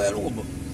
era um